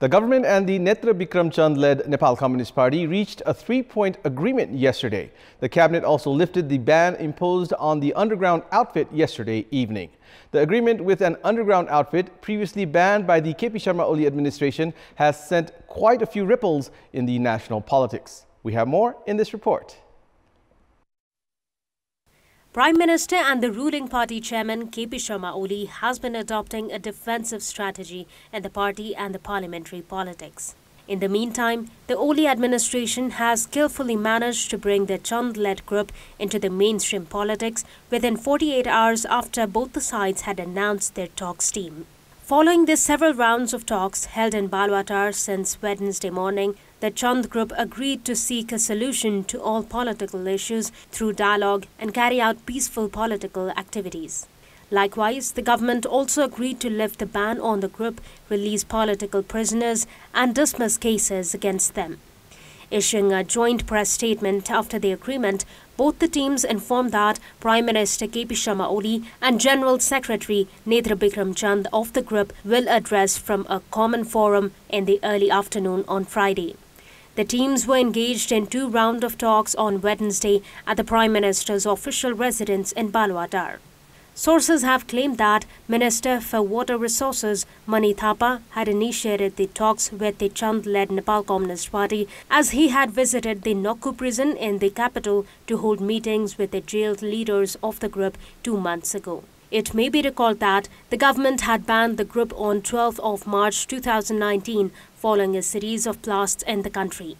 The government and the Netra Bikram Chand-led Nepal Communist Party reached a three-point agreement yesterday. The cabinet also lifted the ban imposed on the underground outfit yesterday evening. The agreement with an underground outfit previously banned by the KP Sharma Oli administration has sent quite a few ripples in the national politics. We have more in this report. Prime Minister and the ruling party chairman KP Sharma Oli has been adopting a defensive strategy in the party and the parliamentary politics. In the meantime, the Oli administration has skillfully managed to bring the Chand-led group into the mainstream politics within 48 hours after both the sides had announced their talks team. Following the several rounds of talks held in Baluwatar since Wednesday morning, the Chand group agreed to seek a solution to all political issues through dialogue and carry out peaceful political activities. Likewise, the government also agreed to lift the ban on the group, release political prisoners, and dismiss cases against them. Issuing a joint press statement after the agreement, both the teams informed that Prime Minister KP Sharma Oli and General Secretary Netra Bikram Chand of the group will address from a common forum in the early afternoon on Friday. The teams were engaged in two rounds of talks on Wednesday at the Prime Minister's official residence in Baluwatar. Sources have claimed that Minister for Water Resources Mani Thapa had initiated the talks with the Chand-led Nepal Communist Party as he had visited the Nakkhu prison in the capital to hold meetings with the jailed leaders of the group two months ago. It may be recalled that the government had banned the group on 12th of March 2019 following a series of blasts in the country.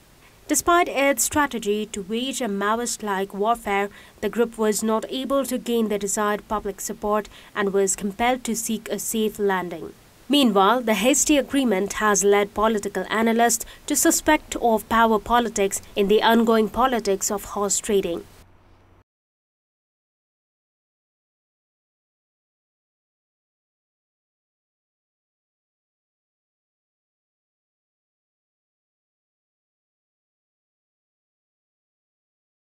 Despite its strategy to wage a Maoist-like warfare, the group was not able to gain the desired public support and was compelled to seek a safe landing. Meanwhile, the hasty agreement has led political analysts to suspect of power politics in the ongoing politics of horse trading.